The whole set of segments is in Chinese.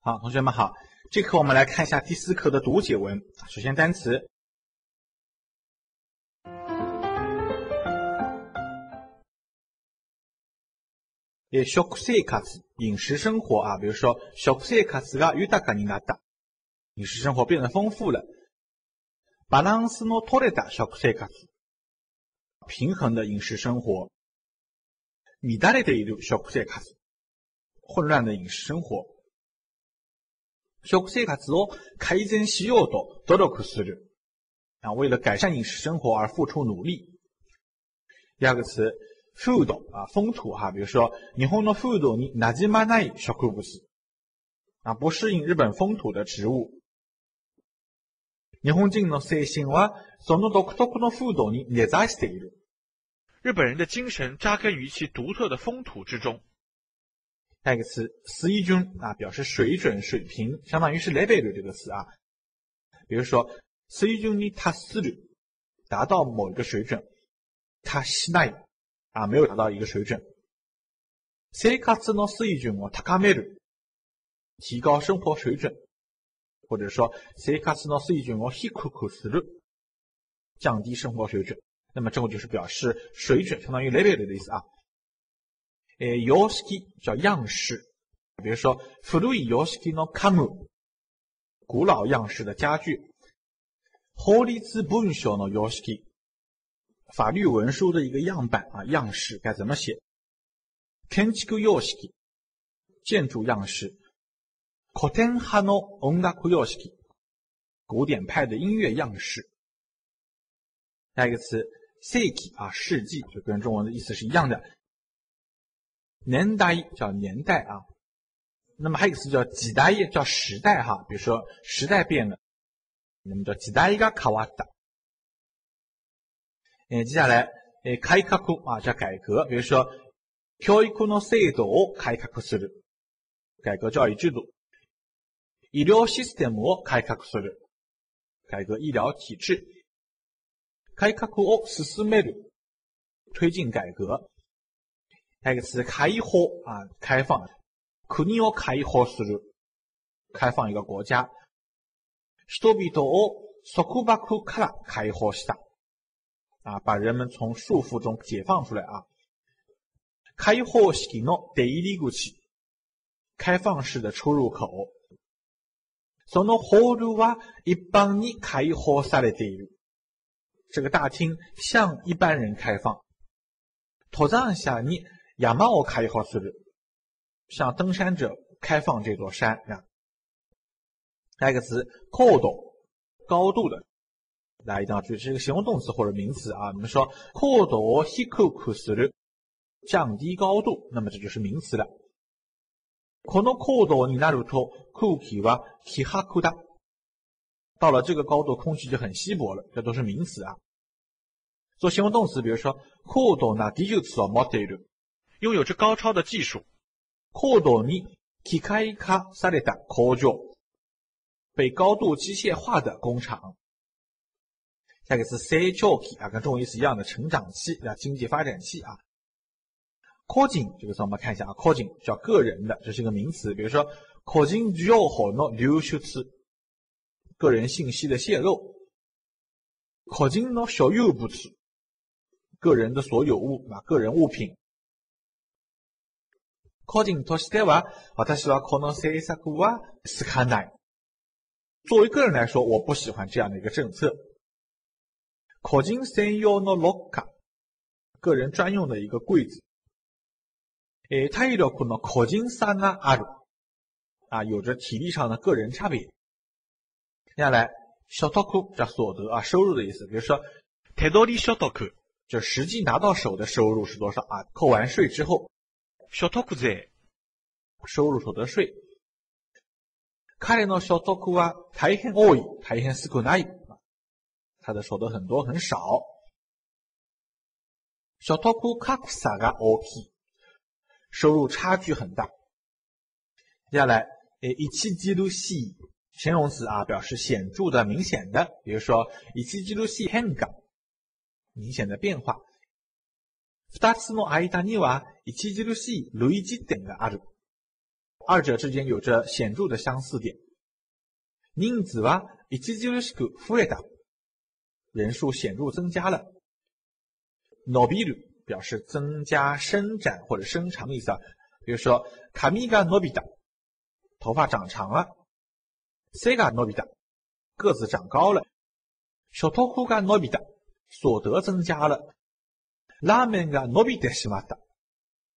好，同学们好，这课我们来看一下第四课的读解文。首先单词，え、食生活、饮食生活啊，比如说食生活が豊かになった，饮食生活变得丰富了。バランスの取れた食生活，平衡的饮食生活。乱れている食生活，混乱的饮食生活。 食生活を改善しようと努力する啊，为了改善饮食生活而付出努力。第二个词。food 啊，风土哈，比如说日本の風土に馴染まない植物啊，不适应日本风土的植物。日本人の精神はその独特の風土に根ざしている。日本人的精神扎根于其独特的风土之中。 下一个词水準啊，表示水准、水平，相当于是 level 这个词啊。比如说水準に達する，达到某一个水准。達しない。啊，没有达到一个水准。生活の水準を高める，提高生活水准，或者说生活の水準を低くする，降低生活水准。那么这个就是表示水准，相当于 level 的意思啊。 诶，様式叫样式，比如说古い様式の家具，古老样式的家具。法律文書の様式。法律文书的一个样板啊，样式该怎么写？建築様式，建筑样式。古典派の音楽様式，古典派的音乐样式。下一个词，世紀啊，世纪，就跟中文的意思是一样的。 年代叫年代啊，那么还有一个词叫時代，叫时代哈，比如说时代变了，那么叫時代が変わった。诶，接下来，诶，改革啊，叫改革。比如说，教育の制度を改革する，改革教育制度。医療システムを改革する，改革医疗体制。改革を進める，推进改革。 还有一个词，开放啊，开放。国を開放する，开放一个国家。人々を束縛から解放した。啊，把人们从束缚中解放出来啊！開放式の出入り口，开放式的出入口。そのホールは一般に開放されている。这个大厅向一般人开放。登山者に 山を開放する，向登山者开放这座山啊。下一个词，高度，高度的。大家一定要注意，是一个形容动词或者名词啊。我们说高度低くする，降低高度，那么这就是名词了。この高度になると空気は希薄だ。到了这个高度，空气就很稀薄了，这都是名词啊。做形容动词，比如说高度な技術を持っている， 拥有着高超的技术。高度に機械化された工場，被高度机械化的工厂。下一个词 “say joke” 啊，跟中文意思一样的成长期啊，经济发展期啊。個人这个词我们看一下啊，個人叫个人的，这是一个名词。比如说個人情報の流出，个人信息的泄露。個人の所有物，个人的所有物啊，个人物品。 個人としては、私はこの政策は好かない。作为个人来说，我不喜欢这样的一个政策。個人専用のロッカー，个人专用的一个柜子。诶，体力の個人差がある，啊，有着体力上的个人差别。接下来，所得叫所得啊，收入的意思。比如说，手取り所得，就实际拿到手的收入是多少啊？扣完税之后， 所得税，收入所得税。彼の所得は大変多い、大変少ない。他的所得很多很少，所得格差が大きい，收入差距很大。接下来，诶，一记录细形容词啊，表示显著的、明显的。比如说，一記录细変化，明显的变化。 二つの間には一記录细累积点がある。 二者之间有着显著的相似点。人数は著しく増えた，人数显著增加了。伸びる表示增加、伸展或者伸长的意思啊。比如说，髪が伸びた，头发长长了；背が伸びた，个子長高了；所得が伸びた，所得增加了； ラーメンが伸びてしまった。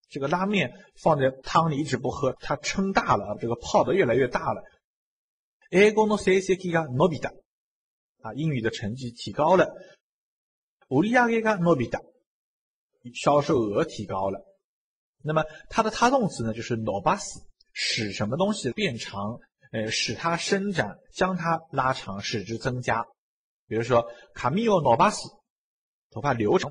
这个拉面放在汤里一直不喝，它撑大了，这个泡的越来越大了。英語の成績が伸びた，啊，英语的成绩提高了。売り上げが伸びた，销售额提高了。那么它的他动词呢，就是伸ばす，使什么东西变长，呃，使它伸展，将它拉长，使之增加。比如说，髪を伸ばす，头发留长；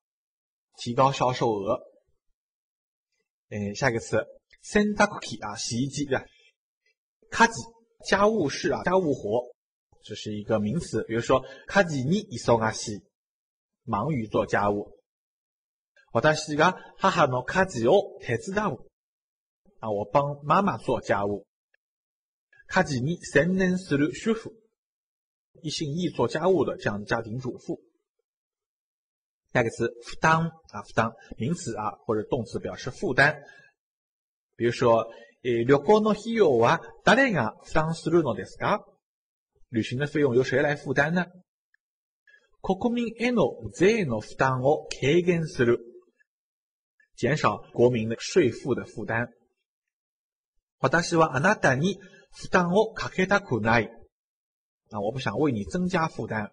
提高销售额。嗯，下一个词，洗濯機啊，洗衣机啊，家事家务事啊，家务活，这是一个名词。比如说，家事に忙しい，忙于做家务。私が母の家事を手伝う啊，我帮妈妈做家务。家事に専念する主婦，一心一意做家务的这样的家庭主妇。 下一个词负担啊，负担名词啊或者动词表示负担。比如说，呃，旅行の費用は誰が負担するのですか？旅行的费用由谁来负担呢？国民への税の負担を軽減する，减少国民的税负的负担。私はあなたに負担をかけたくない。啊，我不想为你增加负担。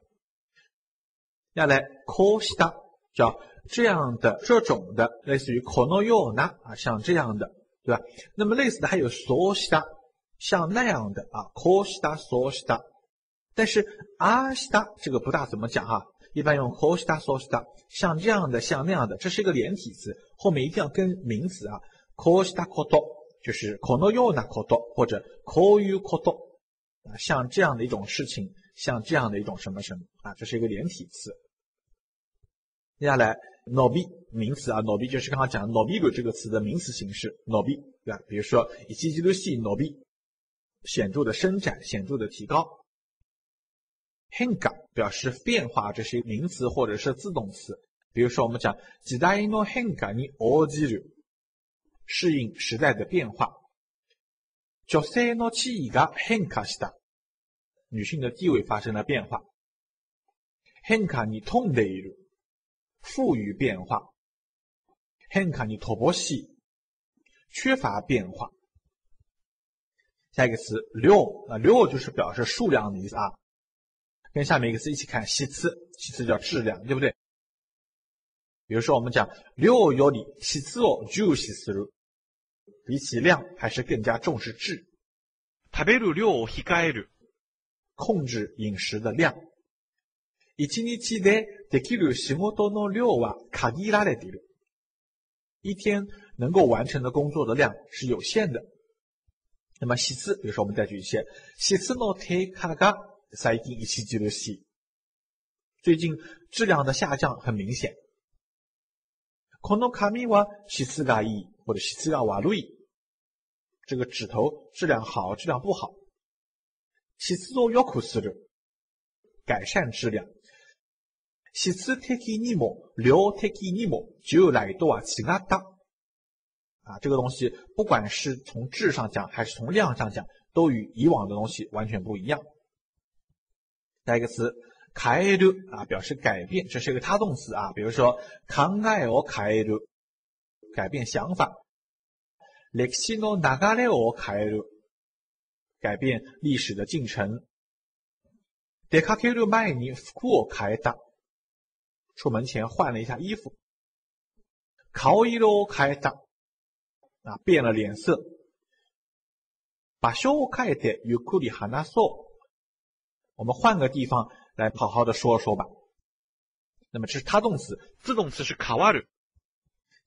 下来，こうした。 叫这样的、这种的，类似于 kono yo na 啊，像这样的，对吧？那么类似的还有 so shita，像那样的啊，ko shita so shita。但是 a shita 这个不大怎么讲哈，一般用 ko shita so shita，像这样的、像那样的，这是一个连体词，后面一定要跟名词啊，ko shita koto，就是 kono yo na koto 或者 ko you koto 啊，像这样的一种事情，像这样的一种什么什么啊，这是一个连体词。接下来，no b 名词啊，no b 就是刚刚讲的 no b 这个词的名词形式，no b 对吧？比如说，以积极的系 no b 显著的伸展，显著的提高。henga 表示变化，这是一个名词或者是自动词。比如说，我们讲時代の変化に応じる，适应时代的变化。女性の地位が変化した，女性的地位发生了变化。変化に富んでいる。 富于变化，henka ni toboshi，缺乏变化。下一个词六啊，六就是表示数量的意思啊。跟下面一个词一起看，其次，其次叫质量，对不对？比如说我们讲六有里，其次哦，就西思路，比起量还是更加重视质。食べる量を控える，控制饮食的量。 一日でできる仕事の量は限られている。一天能够完成的工作的量是有限的。那么洗次，比如说我们再举一些，洗次の低下が最近著しい。最近质量的下降很明显。この紙は質がいい或者質が悪い。这个指头质量好，质量不好。質を良くする，改善质量。 質的にも量的にも従来とは違った。啊，这个东西不管是从质上讲还是从量上讲，都与以往的东西完全不一样。下一个词変える啊，表示改变，这是一个他动词啊。比如说考えを変える，改变想法。歴史の流れを変える，改变历史的进程。出かける前に服を変えた。 出门前换了一下衣服，顔色を変えた，啊，变了脸色。 把所を変えてゆっくり話そう。我们换个地方来好好的说说吧。那么这是他动词，自动词是変わる。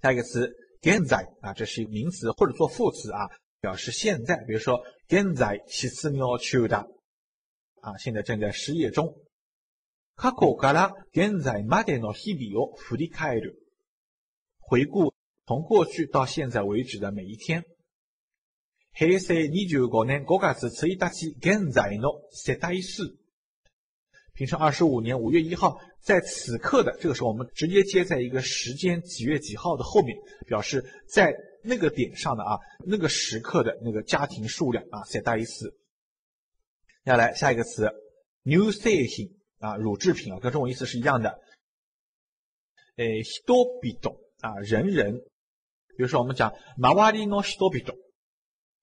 下一个词現在啊，这是一个名词或者做副词啊，表示现在。比如说現在失業中だ啊，现在正在失业中。 過去から現在までの日々を振り返る，回顾从过去到现在为止的每一天。平成25年5月1日現在の世帯数。平成二十五年五月一号，在此刻的这个时候，我们直接接在一个时间几月几号的后面，表示在那个点上的啊，那个时刻的那个家庭数量啊，再大一次。接下来下一个词，new 製品 啊，乳制品啊，跟中文意思是一样的。诶，西多比多啊，人人，比如说我们讲马瓦里诺西多比多，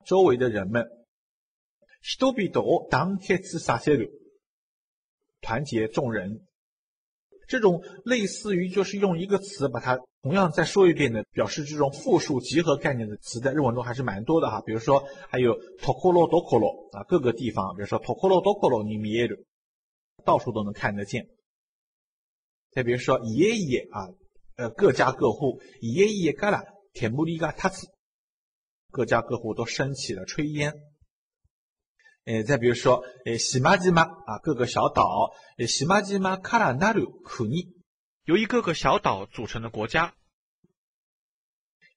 周围的人们，西多比多当天次萨塞鲁，团结众人，这种类似于就是用一个词把它同样再说一遍的，表示这种复数集合概念的词在日文中还是蛮多的哈。比如说还有托库洛多库洛啊，各个地方，比如说托库洛多库洛尼見える到处都能看得见。再比如说爷爷啊，呃，各家各户爷爷嘎啦田木里嘎塔子，各家各户都升起了炊烟。诶，再比如说，诶，西马吉马啊，各个小岛，诶，西马吉马卡拉纳鲁库尼，由一个个小岛组成的国家。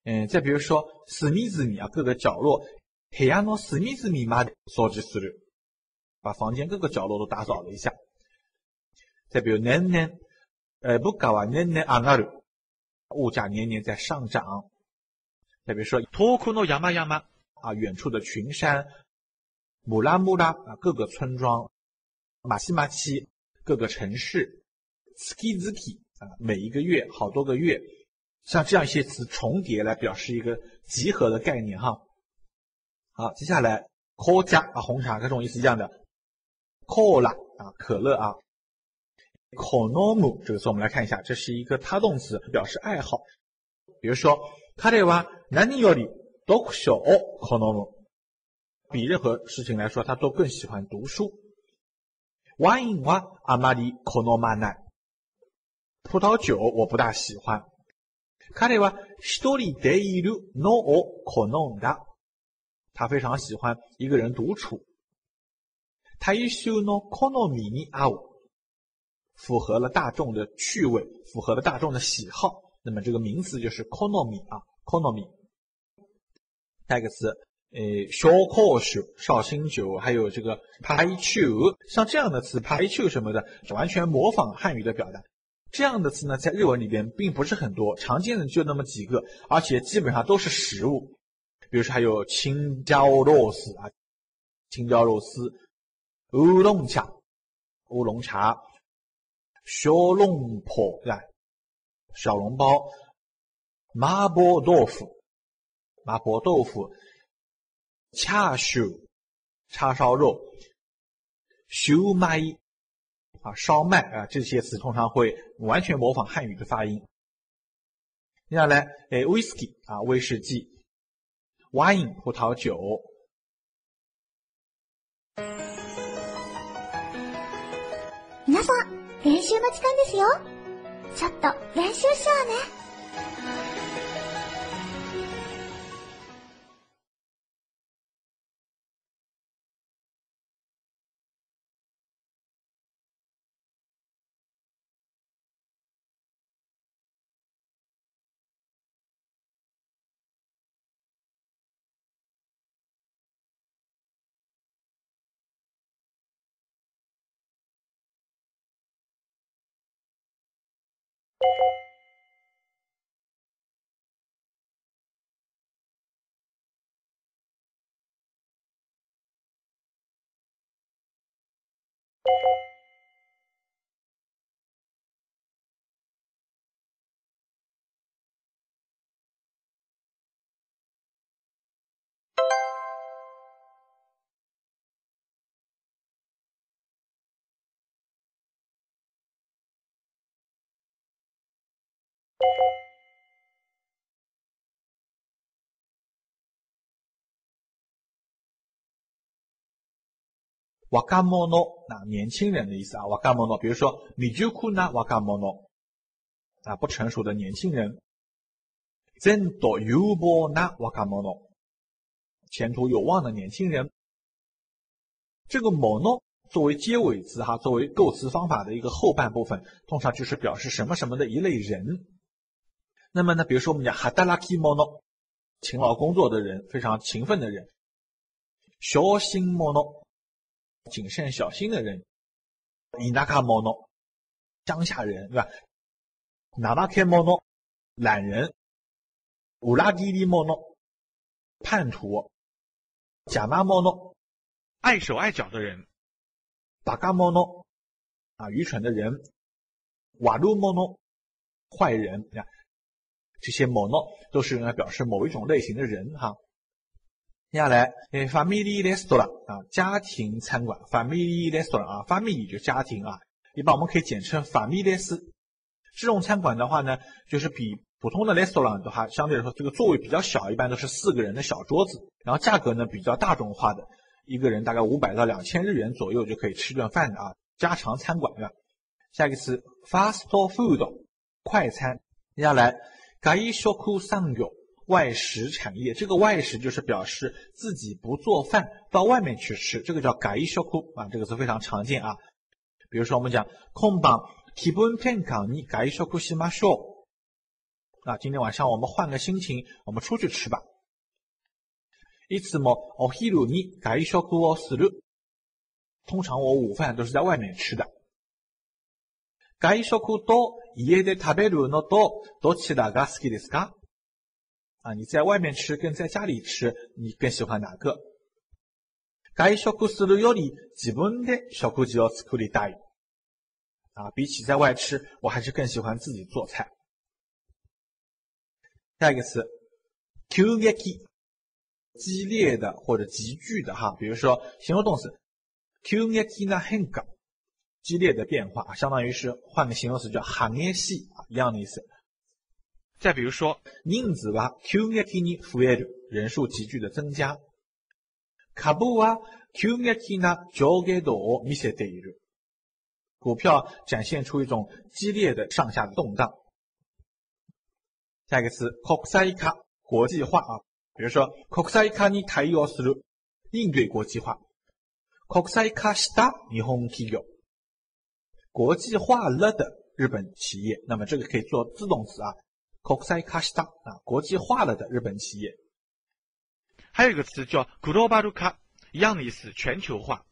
嗯，再比如说，斯密兹米啊，各个角落，黑亚诺斯密兹米马的扫地思路，把房间各个角落都打扫了一下。再比如，年年，呃，不搞啊，年年阿纳鲁，物价年年在上涨。再比如说，托库诺亚马亚马啊，远处的群山。姆拉姆拉啊，各个村庄，马西马西各个城市，斯基兹基啊，每一个月好多个月，像这样一些词重叠来表示一个集合的概念哈。好，接下来可加啊，红茶跟这种意思一样的，可拉啊，可乐啊，可诺姆这个词我们来看一下，这是一个他动词，表示爱好。比如说，彼は何より読書を好む。比任何事情来说，他都更喜欢读书。ワインはあまり好まない。葡萄酒我不大喜欢。彼は一人でいるのを好んだ。他非常喜欢一个人独处。大衆の好みに合う。 符合了大众的趣味，符合了大众的喜好。那么这个名词就是好み啊，好み。下一个词。诶，小可酒、绍兴酒，还有这个排球，像这样的词，排球什么的，完全模仿汉语的表达。这样的词呢，在日文里边并不是很多，常见的就那么几个，而且基本上都是食物。比如说还有青椒肉丝啊，青椒肉丝，乌龙茶，乌龙茶，小笼包对吧？小笼包，麻婆豆腐，麻婆豆腐。叉烧、叉烧肉、烧麦啊、烧麦啊，这些词通常会完全模仿汉语的发音。接下来，哎，whisky 啊，威士忌；wine 葡萄酒。練習の時間ですよ。ちょっと練習しようね。you 瓦嘎莫诺，那年轻人的意思啊。瓦嘎莫诺，比如说米就库那瓦嘎莫诺，啊，不成熟的年轻人。真多有波那瓦嘎莫诺，前途有望的年轻人。这个莫诺作为结尾字哈，作为构词方法的一个后半部分，通常就是表示什么什么的一类人。那么呢，比如说我们讲哈达拉基莫诺，勤劳工作的人，非常勤奋的人。小心莫诺，谨慎小心的人。伊那卡莫诺，乡下人，对吧？哪巴开莫诺，懒人。乌拉迪利莫诺，叛徒。贾马莫诺，碍手碍脚的人。巴嘎莫诺，啊，愚蠢的人。瓦鲁莫诺，坏人。啊，这些莫诺都是用来表示某一种类型的人哈。接下来，诶，family restaurant 啊，家庭餐馆，family restaurant 啊，family 就家庭啊，一般我们可以简称 family。这种餐馆的话呢，就是比普通的 restaurant 的话，相对来说这个座位比较小，一般都是四个人的小桌子，然后价格呢比较大众化的，一个人大概五百到两千日元左右就可以吃顿饭的啊，家常餐馆对吧？下一个词 fast food 快餐，接下来 gaishoku sangyo。外食产业，这个外食就是表示自己不做饭，到外面去吃，这个叫改衣修库啊，这个词非常常见啊。比如说我们讲空棒基本健康你改衣修库西马秀啊，今天晚上我们换个心情，我们出去吃吧。いつもお昼に外食をする。通常我午饭都是在外面吃的。外食と家で食べるのとどちらが好きですか？ 啊，你在外面吃跟在家里吃，你更喜欢哪个？外食するより自分で食事を作りたい。啊，比起在外吃，我还是更喜欢自己做菜。下一个词，急激，激烈的或者急剧的哈，比如说形容动词，急激な変化，激烈的变化，相当于是换个形容词叫激しい啊，一样的意思。 再比如说，人数は急激に増える，人数急剧的增加。株は急激な上下動を見せている，股票展现出一种激烈的上下动荡。下一个词，国際化，国际化啊，比如说国際化に対応する，应对国际化。国際化した日本企業，国际化了的日本企业，那么这个可以做自动词啊。 国際化した啊，国际化了的日本企业。还有一个词叫 global 化，一样的意思，全球化。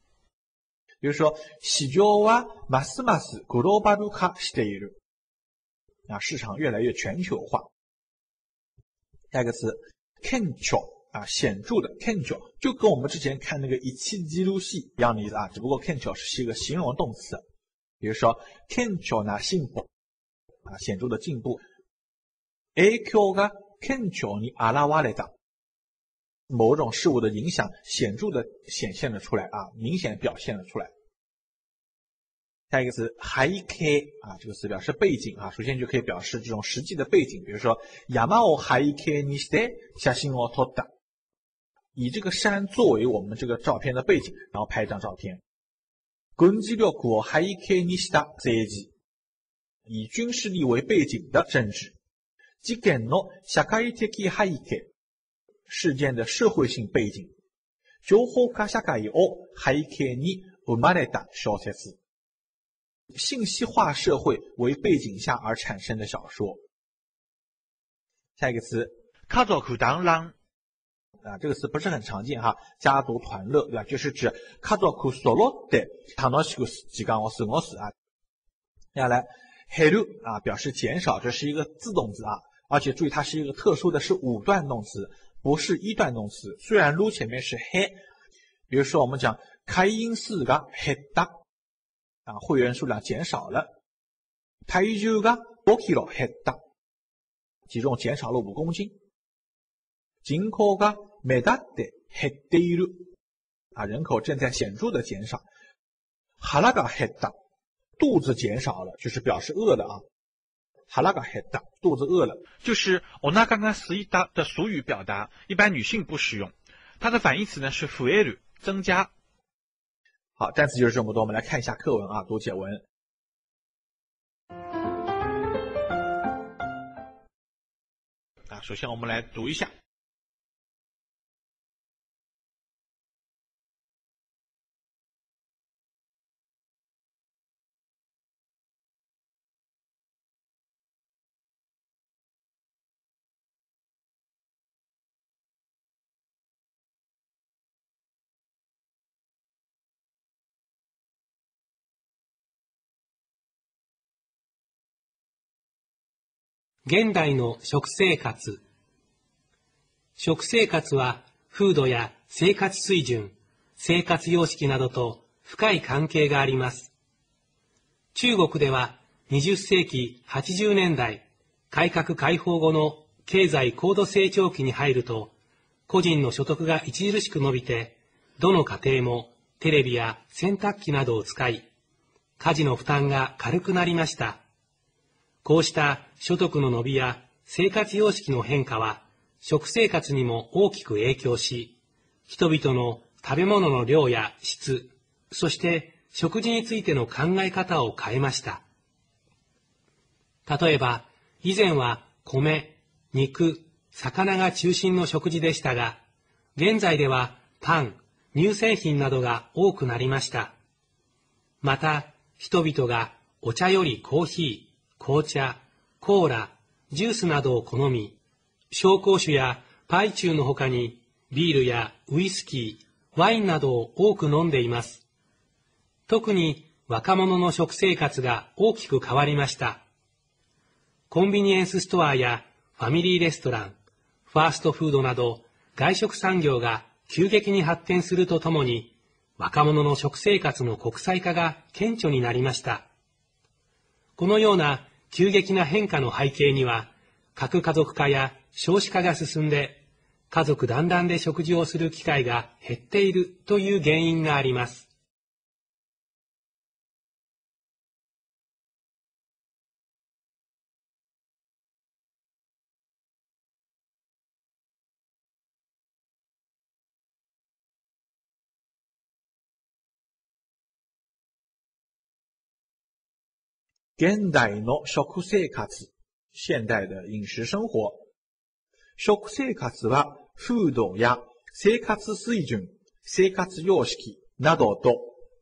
比如说，市場はますますグローバル化している。啊，市场越来越全球化。下一个词顕著啊，显著的顕著，就跟我们之前看那个一气记录器一样的意思啊，只不过顕著是一个形容动词。比如说，顕著な進歩啊，显著的进步。 影響が顕著に現れた，某种事物的影响显著的显现了出来啊，明显表现了出来。下一个词背景啊，这个词表示背景啊，首先就可以表示这种实际的背景，比如说山を背景にして写真を撮った，以这个山作为我们这个照片的背景，然后拍一张照片。軍事力を背景にした政治，以军事力为背景的政治。 事件の社会的背景、事件的社会性背景、情報化社会を背景に生まれた小説。信息化社会为背景下而产生的小说。下一个词，家族団らん啊，这个词不是很常见哈，家族团乐对吧？就是指家族そろって楽しく時間を過ごす啊。接下来。減る啊，表示减少，这是一个自动词啊， 而且注意它是一个特殊的，是五段动词，不是一段动词。虽然撸前面是減，比如说我们讲会員数が減った，啊，会员数量减少了。体重が5キロ減った，体重减少了五公斤。人口が目立って減っている，啊，人口正在显著的减少。腹が減った。肚子减少了，就是表示饿了啊。 哈拉嘎还大，肚子饿了，就是我那刚刚十一达的俗语表达，一般女性不使用。它的反义词呢是 fuelu，增加。好，单词就是这么多，我们来看一下课文啊，读解文。啊，首先我们来读一下。現代の食生活。食生活は風土や生活水準、生活様式などと深い関係があります。中国では20世紀80年代、改革開放後の経済高度成長期に入ると、個人の所得が著しく伸びて、どの家庭もテレビや洗濯機などを使い、家事の負担が軽くなりました。こうした所得の伸びや生活様式の変化は食生活にも大きく影響し、人々の食べ物の量や質、そして食事についての考え方を変えました。例えば、以前は米、肉、魚が中心の食事でしたが、現在ではパン、乳製品などが多くなりました。また、人々がお茶よりコーヒー、紅茶、コーラ、ジュースなどを好み、紹興酒やパイチューの他にビールやウイスキー、ワインなどを多く飲んでいます。特に若者の食生活が大きく変わりました。コンビニエンスストアやファミリーレストラン、ファーストフードなど外食産業が急激に発展するとともに、若者の食生活の国際化が顕著になりました。このような急激な変化の背景には、核家族化や少子化が進んで、家族団らんで食事をする機会が減っているという原因があります。現代の食生活、現代的飲食生活。食生活は風土や生活水準、生活様式などと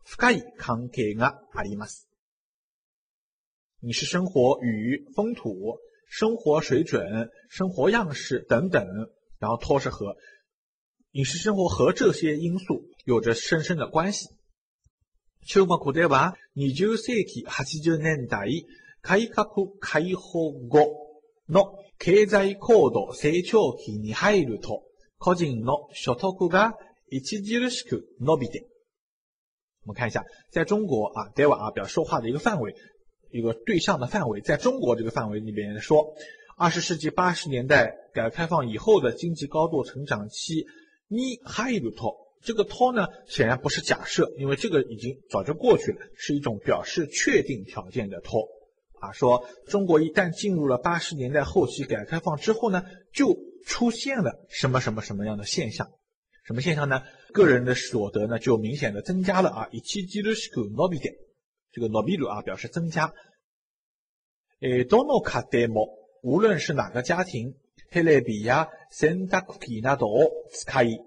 深い関係があります。飲食生活与风土、生活水準、生活样式等等，然后都是和飲食生活和这些因素有着深深的关系。 中国では20世紀80年代改革開放後の経済高度成長期に入ると、個人の所得が著しく伸びて。我们看一下，在中国啊，では啊表示说话的一个范围，一个对象的范围，在中国这个范围里边说，二十世纪八十年代改革开放以后的经济高度成长期，に入ると。 这个 to 呢，显然不是假设，因为这个已经早就过去了，是一种表示确定条件的 to。啊，说中国一旦进入了八十年代后期改革开放之后呢，就出现了什么什么什么样的现象？什么现象呢？个人的所得呢就明显的增加了啊，一期基 nobi 点，这个 nobi 啊表示增加。诶，どの家庭も无论是哪个家庭，テレビや洗濯機などを使い。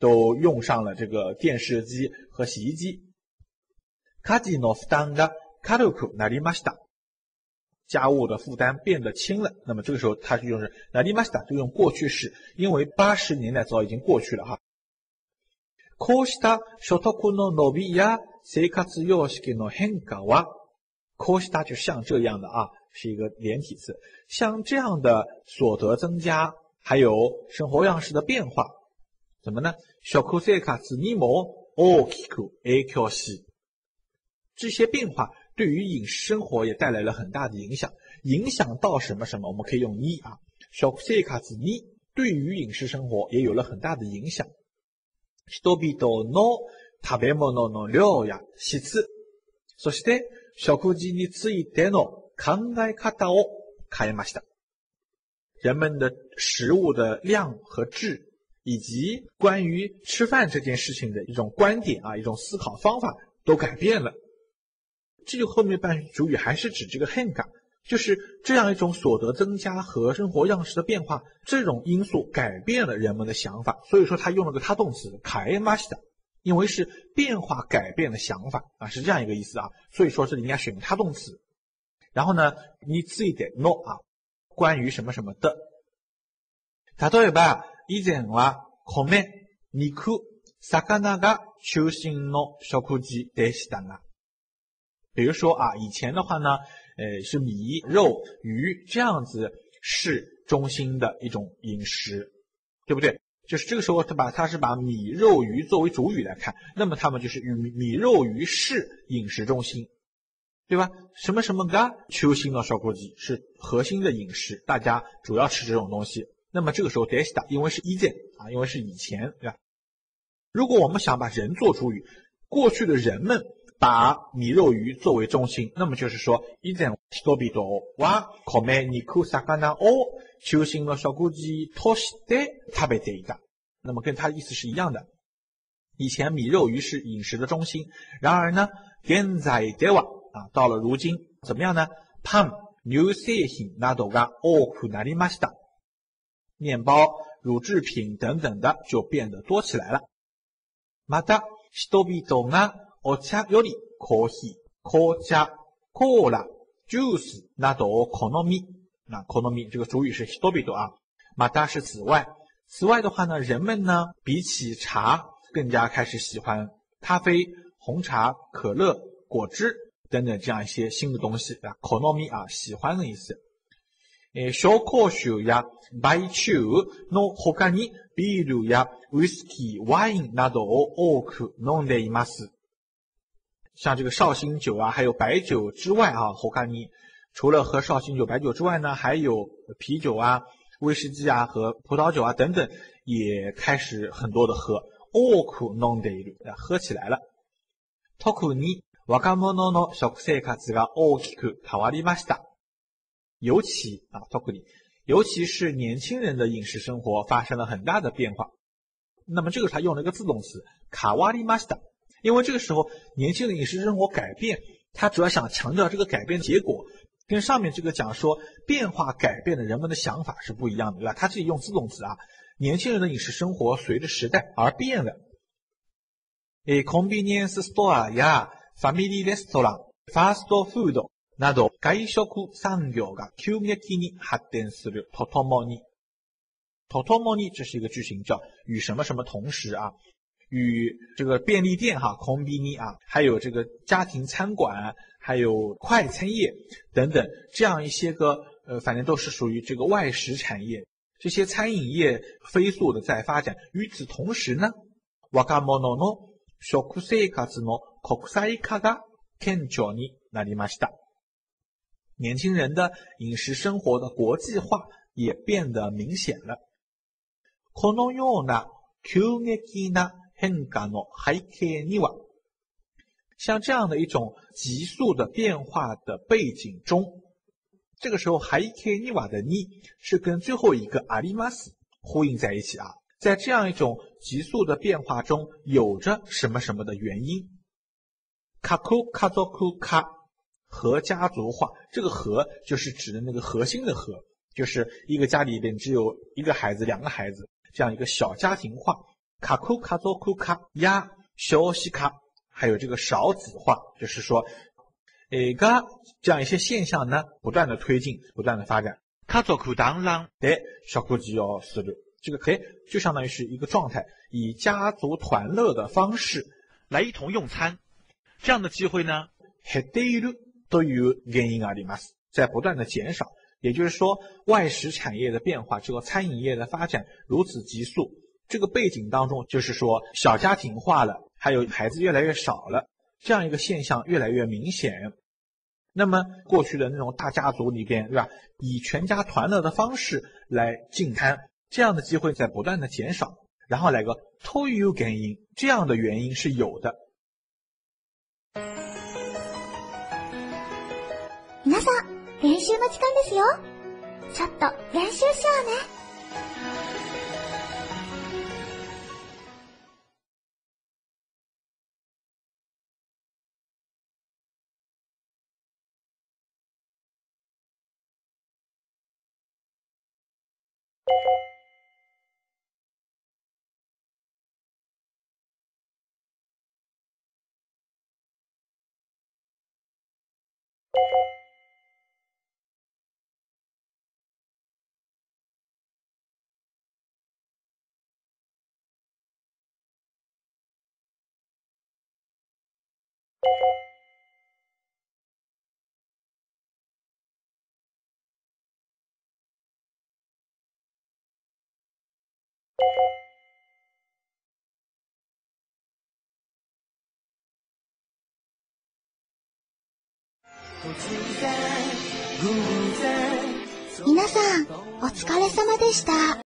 都用上了这个电视机和洗衣机。家事の負担が軽くなりました。家务的负担变得轻了。那么这个时候，它就用是なりました，就用过去式，因为八十年代早已经过去了哈。こうした所得の伸びや生活様式の変化は、こうした就像这样的啊，是一个连体词，像这样的所得增加，还有生活样式的变化。 怎么呢？食生活にも大きく影響し、这些变化对于饮食生活也带来了很大的影响。影响到什么什么？我们可以用に啊，食生活に对于饮食生活也有了很大的影响。人々の食べ物の量や質、そして食事についての考え方を変えました。人们的食物的量和质。 以及关于吃饭这件事情的一种观点啊，一种思考方法都改变了。这就后面半句主语还是指这个 h a n g 就是这样一种所得增加和生活样式的变化，这种因素改变了人们的想法。所以说他用了个他动词 k a e m a s t a 因为是变化改变的想法啊，是这样一个意思啊。所以说这里应该选他动词。然后呢，你自己得 no 啊，关于什么什么的。例えば以前は米、肉、魚が中心の食事でしたが。比如说啊，以前的话呢，呃，是米、肉、鱼这样子是中心的一种饮食，对不对？就是这个时候，他把他是把米、肉、鱼作为主语来看，那么他们就是与米、肉、鱼是饮食中心，对吧？什么什么が中心の食事是核心的饮食，大家主要吃这种东西。 那么这个时候でした，因为是以前啊，因为是以前，对吧？如果我们想把人做主语，过去的人们。把米肉鱼作为中心，那么就是说，以前人々は米、肉、魚を中心の食事として食べていた。那么跟它的意思是一样的。以前米肉鱼是饮食的中心，然而呢，現在では啊，到了如今怎么样呢？パン、乳製品などが多くなりました。 面包、乳制品等等的就变得多起来了。また、人々がお茶よりコーヒー、紅茶、コーラ、ジュースなどを好み。那好み这个主语是人々啊。また是此外，此外的话呢，人们呢比起茶更加开始喜欢咖啡、红茶、可乐、果汁等等这样一些新的东西啊。好み啊，喜欢的意思。 え、紹興酒や白酒の他にビールやウイスキー、ワインなどを多く飲んでいます。像这个绍兴酒啊，还有白酒之外啊，我看你除了喝绍兴酒、白酒之外呢，还有啤酒啊、威士忌啊和葡萄酒啊等等，也开始很多的喝。多く飲んでいる，喝起来了。特に若者の食生活が大きく変わりました。尤其啊，特に，尤其是年轻人的饮食生活发生了很大的变化。那么这个他用了一个自动词，変わりました。因为这个时候，年轻人饮食生活改变，他主要想强调这个改变结果，跟上面这个讲说变化改变的人们的想法是不一样的，对吧？他自己用自动词啊，年轻人的饮食生活随着时代而变了。え、コンビニエン 那都该小苦上表的，求灭替你哈点私了，偷偷猫腻，偷偷猫腻。这是一个句型，叫与什么什么同时啊？与这个便利店哈，コンビニ啊，还有这个家庭餐馆，还有快餐业等等，这样一些个呃，反正都是属于这个外食产业，这些餐饮业飞速的在发展。与此同时呢，若かものの食生活の国際化が顕著になりました。年轻人的饮食生活的国际化也变得明显了。このような急激な変化の背景には，像这样的一种急速的变化的背景中，这个时候背景には的に是跟最后一个あります呼应在一起啊，在这样一种急速的变化中，有着什么什么的原因。カクカ族カ 和家族化，这个和就是指的那个核心的和，就是一个家里边只有一个孩子、两个孩子这样一个小家庭化。卡库卡佐库卡呀，小西卡，还有这个少子化，就是说，诶个这样一些现象呢，不断的推进，不断的发展。卡佐库当啷，哎，小估计要思路，这个可以就相当于是一个状态，以家族团乐的方式来一同用餐，这样的机会呢，还得有都有原因啊，里马斯在不断的减少，也就是说，外食产业的变化，这个餐饮业的发展如此急速。这个背景当中，就是说小家庭化了，还有孩子越来越少了，这样一个现象越来越明显。那么过去的那种大家族里边，对吧？以全家团乐的方式来进餐，这样的机会在不断的减少。然后来个 to you 原因，这样的原因是有的。練習の時間ですよ。ちょっと練習しようね。you 皆さん、お疲れ様でした。